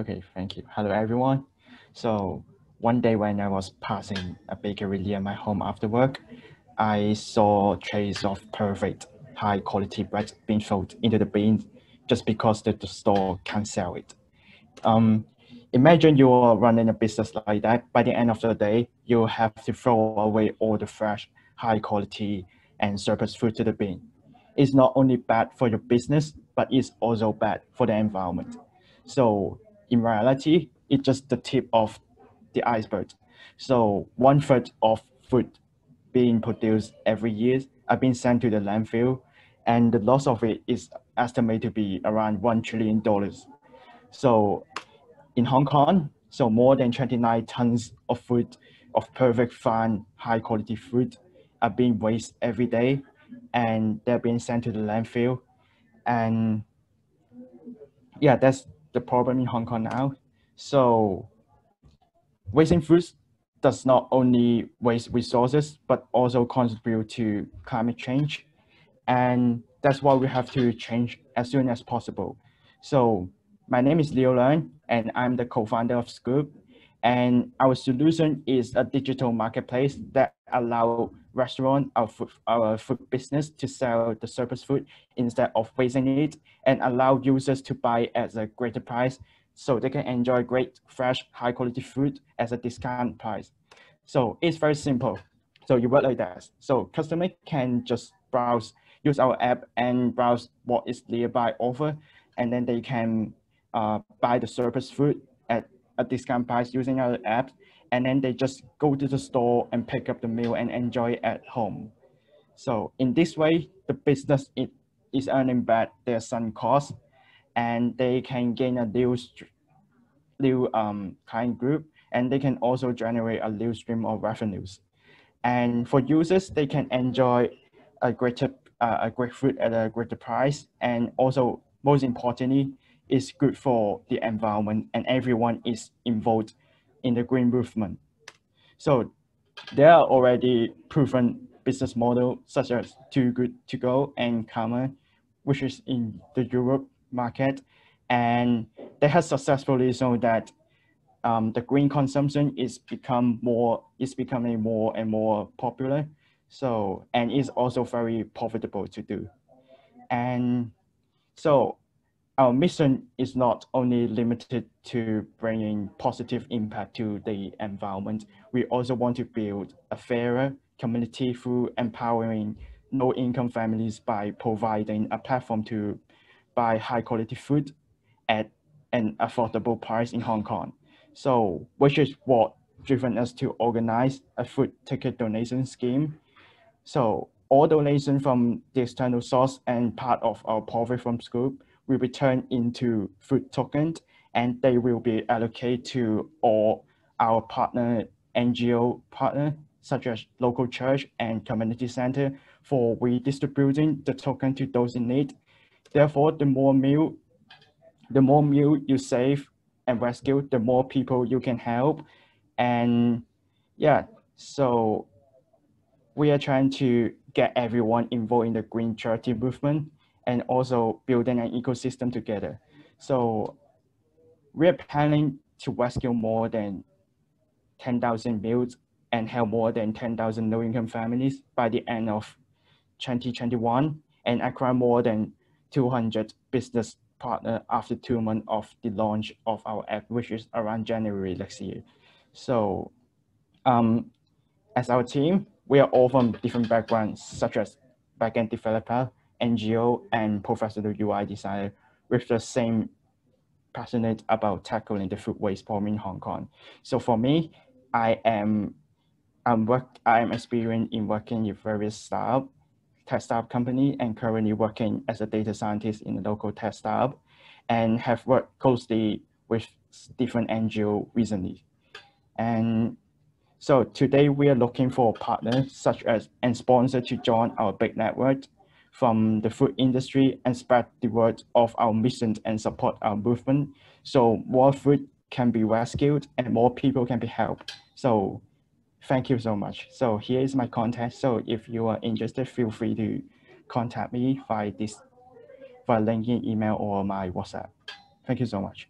Okay, thank you. Hello, everyone. So one day when I was passing a bakery near my home after work, I saw trays of perfect high quality bread being thrown into the bin just because the, the store can't sell it. Um, imagine you are running a business like that. By the end of the day, you have to throw away all the fresh, high quality and surplus food to the bin. It's not only bad for your business, but it's also bad for the environment. So in reality, it's just the tip of the iceberg. So one third of food being produced every year are being sent to the landfill, and the loss of it is estimated to be around one trillion dollars. So in Hong Kong, so more than 29 tons of food of perfect fine, high quality food are being wasted every day and they're being sent to the landfill. And yeah, that's the problem in Hong Kong now. So wasting foods does not only waste resources, but also contribute to climate change. And that's why we have to change as soon as possible. So my name is Leo Leung, and I'm the co-founder of Scoop. And our solution is a digital marketplace that allow restaurant, our food, our food business to sell the surplus food instead of wasting it and allow users to buy at a greater price so they can enjoy great, fresh, high quality food at a discount price. So it's very simple. So you work like that. So customer can just browse, use our app and browse what is nearby offer, and then they can uh, buy the surplus food a discount price using our app, and then they just go to the store and pick up the meal and enjoy it at home. So in this way, the business it is earning back their sunk cost, and they can gain a new, new um, client group, and they can also generate a new stream of revenues. And for users, they can enjoy a greater uh, a great food at a greater price, and also most importantly, is good for the environment and everyone is involved in the green movement. So there are already proven business model such as Too Good To Go and Karma, which is in the Europe market. And they have successfully shown that um, the green consumption is become more is becoming more and more popular. So and is also very profitable to do. And so our mission is not only limited to bringing positive impact to the environment, we also want to build a fairer community through empowering low-income families by providing a platform to buy high-quality food at an affordable price in Hong Kong. So, which is what driven us to organize a food ticket donation scheme. So, all donation from the external source and part of our profit from Scoop will be turned into food tokens and they will be allocated to all our partner NGO partner such as local church and community center for redistributing the token to those in need. Therefore, the more meal, the more meal you save and rescue, the more people you can help. And yeah, so we are trying to get everyone involved in the green charity movement and also building an ecosystem together. So we're planning to rescue more than 10,000 meals and help more than 10,000 low-income families by the end of 2021 and acquire more than 200 business partner after two months of the launch of our app, which is around January next year. So um, as our team, we are all from different backgrounds, such as backend developer, NGO and professional UI designer with the same passionate about tackling the food waste problem in Hong Kong. So for me, I am I'm work I am experienced in working with various startup, tech startup company and currently working as a data scientist in a local tech startup and have worked closely with different NGO recently. And so today we are looking for partners such as and sponsor to join our big network from the food industry and spread the word of our mission and support our movement. So more food can be rescued and more people can be helped. So thank you so much. So here is my contact. So if you are interested, feel free to contact me via this, via LinkedIn, email, or my WhatsApp. Thank you so much.